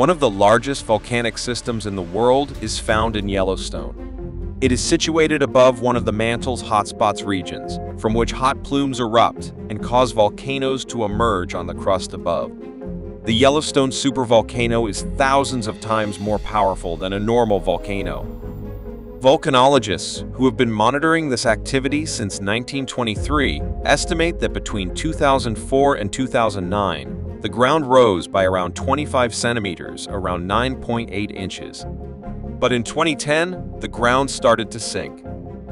One of the largest volcanic systems in the world is found in Yellowstone. It is situated above one of the mantle's hotspots regions, from which hot plumes erupt and cause volcanoes to emerge on the crust above. The Yellowstone supervolcano is thousands of times more powerful than a normal volcano. Volcanologists, who have been monitoring this activity since 1923, estimate that between 2004 and 2009, the ground rose by around 25 centimeters, around 9.8 inches. But in 2010, the ground started to sink.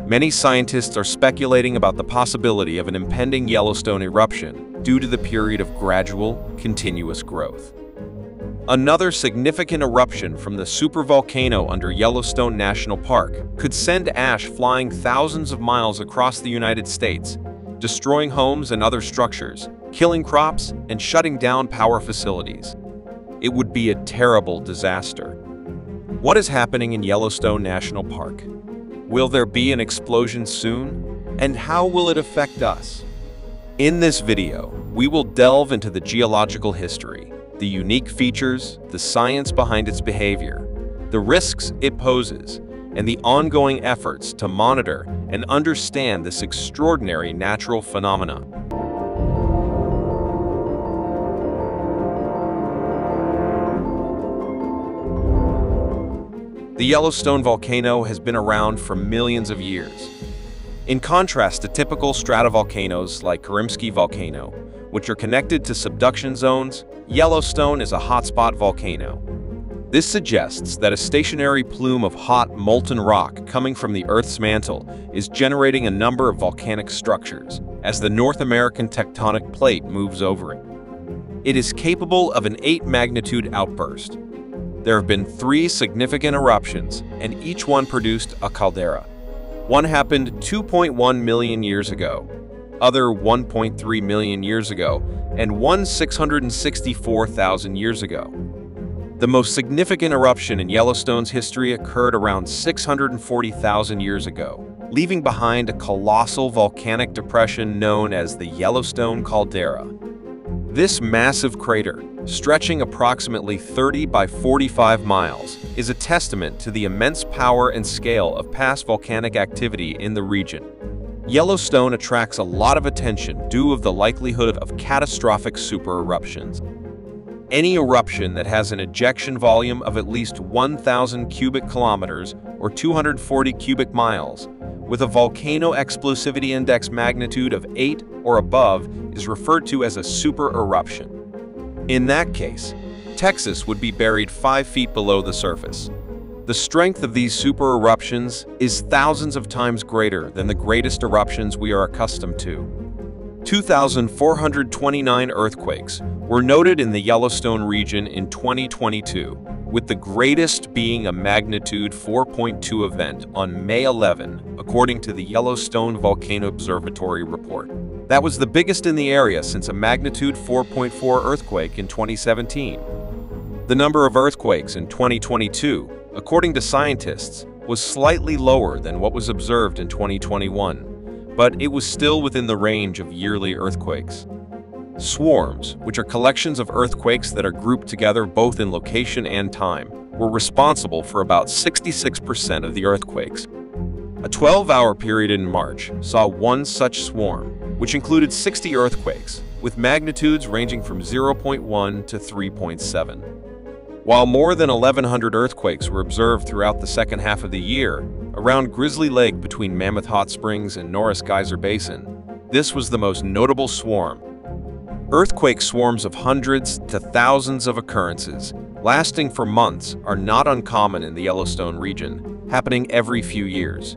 Many scientists are speculating about the possibility of an impending Yellowstone eruption, due to the period of gradual, continuous growth. Another significant eruption from the supervolcano under Yellowstone National Park could send ash flying thousands of miles across the United States, destroying homes and other structures, killing crops, and shutting down power facilities. It would be a terrible disaster. What is happening in Yellowstone National Park? Will there be an explosion soon? And how will it affect us? In this video, we will delve into the geological history, the unique features, the science behind its behavior, the risks it poses, and the ongoing efforts to monitor and understand this extraordinary natural phenomena. The Yellowstone volcano has been around for millions of years, in contrast to typical stratovolcanoes like Karymsky Volcano, which are connected to subduction zones, Yellowstone is a hotspot volcano. This suggests that a stationary plume of hot, molten rock coming from the Earth's mantle is generating a number of volcanic structures as the North American tectonic plate moves over it. It is capable of an 8-magnitude outburst. There have been three significant eruptions, and each one produced a caldera. One happened 2.1 million years ago, other 1.3 million years ago, and one 664,000 years ago. The most significant eruption in Yellowstone's history occurred around 640,000 years ago, leaving behind a colossal volcanic depression known as the Yellowstone Caldera. This massive crater, stretching approximately 30 by 45 miles, is a testament to the immense power and scale of past volcanic activity in the region. Yellowstone attracts a lot of attention due of the likelihood of catastrophic supereruptions. Any eruption that has an ejection volume of at least 1,000 cubic kilometers or 240 cubic miles with a volcano explosivity index magnitude of 8 or above is referred to as a super eruption. In that case, Texas would be buried 5 feet below the surface. The strength of these super eruptions is thousands of times greater than the greatest eruptions we are accustomed to. 2,429 earthquakes were noted in the Yellowstone region in 2022, with the greatest being a magnitude 4.2 event on May 11, according to the Yellowstone Volcano Observatory report. That was the biggest in the area since a magnitude 4.4 earthquake in 2017. The number of earthquakes in 2022, according to scientists, was slightly lower than what was observed in 2021 but it was still within the range of yearly earthquakes. Swarms, which are collections of earthquakes that are grouped together both in location and time, were responsible for about 66% of the earthquakes. A 12-hour period in March saw one such swarm, which included 60 earthquakes, with magnitudes ranging from 0.1 to 3.7. While more than 1,100 earthquakes were observed throughout the second half of the year, around Grizzly Lake between Mammoth Hot Springs and Norris Geyser Basin, this was the most notable swarm. Earthquake swarms of hundreds to thousands of occurrences, lasting for months, are not uncommon in the Yellowstone region, happening every few years.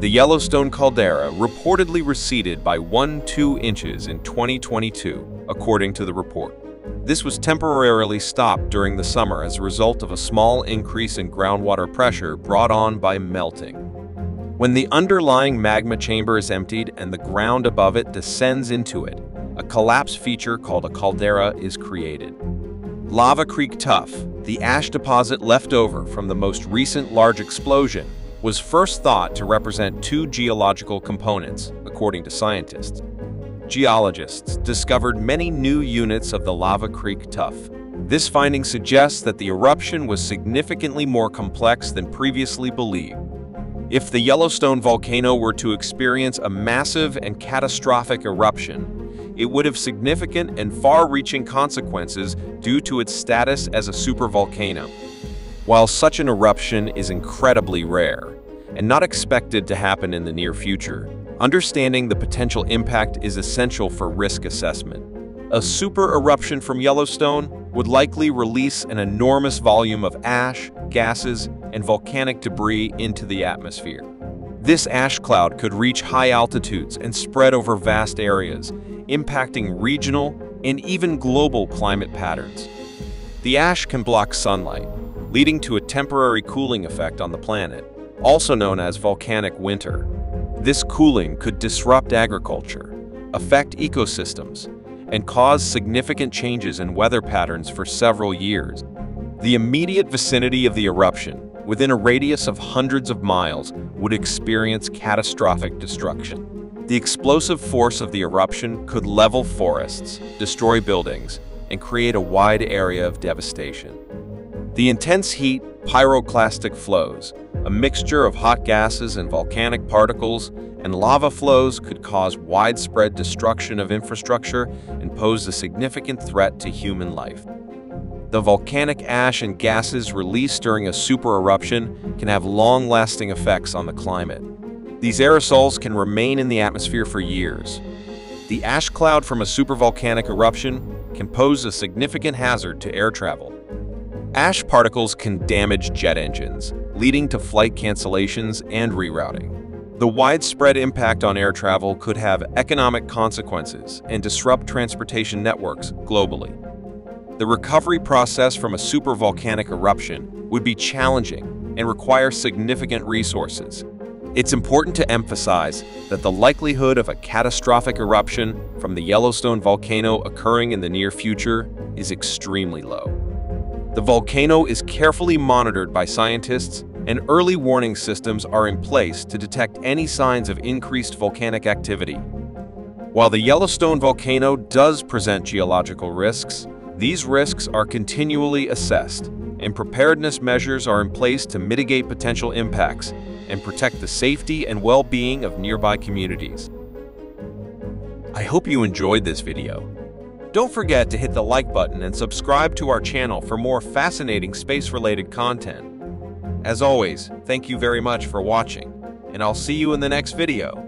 The Yellowstone caldera reportedly receded by 1-2 inches in 2022, according to the report. This was temporarily stopped during the summer as a result of a small increase in groundwater pressure brought on by melting. When the underlying magma chamber is emptied and the ground above it descends into it, a collapse feature called a caldera is created. Lava Creek Tuff, the ash deposit left over from the most recent large explosion, was first thought to represent two geological components, according to scientists geologists discovered many new units of the Lava Creek tuff. This finding suggests that the eruption was significantly more complex than previously believed. If the Yellowstone volcano were to experience a massive and catastrophic eruption, it would have significant and far-reaching consequences due to its status as a supervolcano. While such an eruption is incredibly rare and not expected to happen in the near future, understanding the potential impact is essential for risk assessment. A super eruption from Yellowstone would likely release an enormous volume of ash, gases, and volcanic debris into the atmosphere. This ash cloud could reach high altitudes and spread over vast areas, impacting regional and even global climate patterns. The ash can block sunlight, leading to a temporary cooling effect on the planet, also known as volcanic winter. This cooling could disrupt agriculture, affect ecosystems, and cause significant changes in weather patterns for several years. The immediate vicinity of the eruption within a radius of hundreds of miles would experience catastrophic destruction. The explosive force of the eruption could level forests, destroy buildings, and create a wide area of devastation. The intense heat, pyroclastic flows, a mixture of hot gases and volcanic particles, and lava flows could cause widespread destruction of infrastructure and pose a significant threat to human life. The volcanic ash and gases released during a supereruption can have long-lasting effects on the climate. These aerosols can remain in the atmosphere for years. The ash cloud from a supervolcanic eruption can pose a significant hazard to air travel. Ash particles can damage jet engines, leading to flight cancellations and rerouting. The widespread impact on air travel could have economic consequences and disrupt transportation networks globally. The recovery process from a supervolcanic eruption would be challenging and require significant resources. It's important to emphasize that the likelihood of a catastrophic eruption from the Yellowstone volcano occurring in the near future is extremely low. The volcano is carefully monitored by scientists and early warning systems are in place to detect any signs of increased volcanic activity. While the Yellowstone volcano does present geological risks, these risks are continually assessed, and preparedness measures are in place to mitigate potential impacts and protect the safety and well-being of nearby communities. I hope you enjoyed this video. Don't forget to hit the like button and subscribe to our channel for more fascinating space-related content. As always, thank you very much for watching, and I'll see you in the next video.